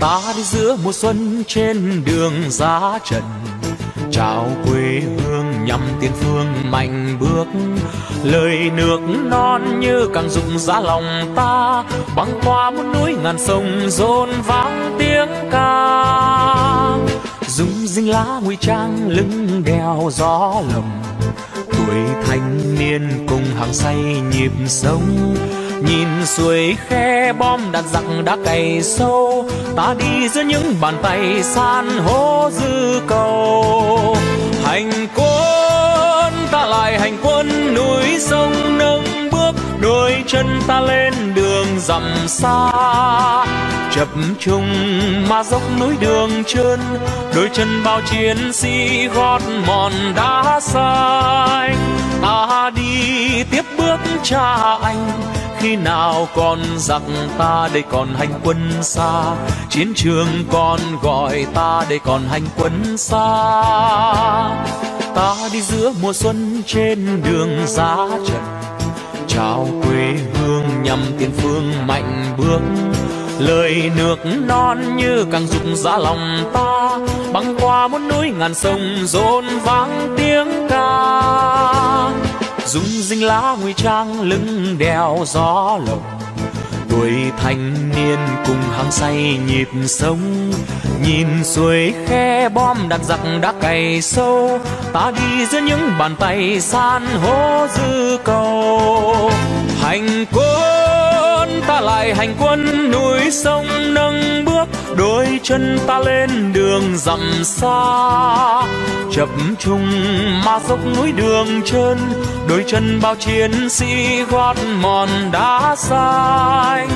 ta đi giữa mùa xuân trên đường giá trần. Chào quê hương nhằm tiền phương mạnh bước. Lời nước non như càng rụng giá lòng ta. Băng qua một núi ngàn sông rộn vang tiếng ca. Dùng rinh lá nguy trang lưng đèo gió lồng. Tuổi thanh niên cùng hàng say nhịp sống nhìn suối khe bom đạn giặc đã cày sâu, ta đi giữa những bàn tay san hô dư cầu. Hành quân, ta lại hành quân núi sông nâng bước, đôi chân ta lên đường dặm xa. Chập trùng mà dốc núi đường trơn, đôi chân bao chiến sĩ gót mòn đá xanh ta đi tiếp bước cha anh. Khi nào còn giặc ta đây còn hành quân xa. Chiến trường còn gọi ta đây còn hành quân xa. Ta đi giữa mùa xuân trên đường giá trận chào quê hương nhằm tiền phương mạnh bước lời nước non như càng dục ra lòng ta, băng qua muôn núi ngàn sông rộn vang tiếng ca. Dung rinh lá nguy trang lưng đèo gió lộng, tuổi thanh niên cùng hàng say nhịp sống. Nhìn suối khe bom đặt giặc đã cày sâu, ta đi giữa những bàn tay san hô dư cầu. Hành quân ta lại hành quân núi sông nâng bước, đôi chân ta lên đường dặm xa. Chập trùng mà dốc núi đường trơn, đôi chân bao chiến sĩ gót mòn đá xanh.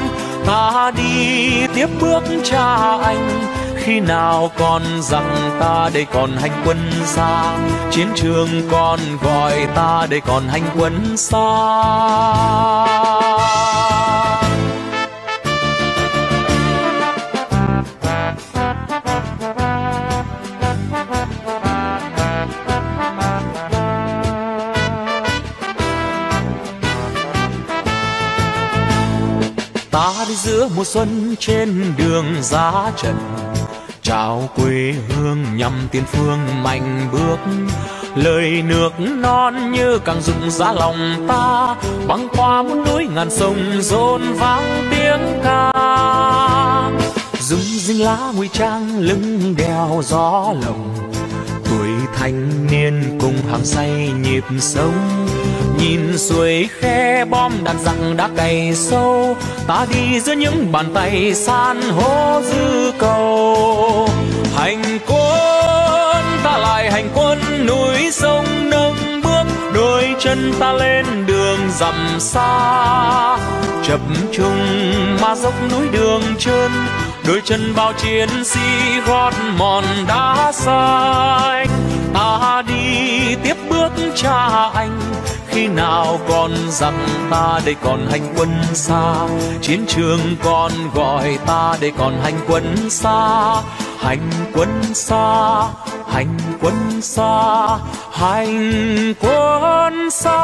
Ta đi tiếp bước cha anh, khi nào còn rằng ta đây còn hành quân xa. Chiến trường còn gọi ta đây còn hành quân xa. Ta đi giữa mùa xuân trên đường giá trần. Chào quê hương nhằm tiền phương mạnh bước. Lời nước non như càng rụng giá lòng ta. Băng qua muôn núi ngàn sông rộn vang tiếng ca. Dung rinh lá nguy trang lưng đèo gió lồng. Tuổi thanh niên cùng hàng say nhịp sống nhìn suối khe bom đạn giặc đã cày sâu. Ta đi giữa những bàn tay san hô dư cầu. Hành quân, ta lại hành quân, núi sông nâng bước, đôi chân ta lên đường dặm xa. Chập trùng mà dốc núi đường trơn, đôi chân bao chiến sĩ gót mòn đá xanh ta đi tiếp bước cha anh khi nào còn rằng ta đây còn hành quân xa? Chiến trường còn gọi ta đây còn hành quân xa. Hành quân xa, hành quân xa, hành quân xa.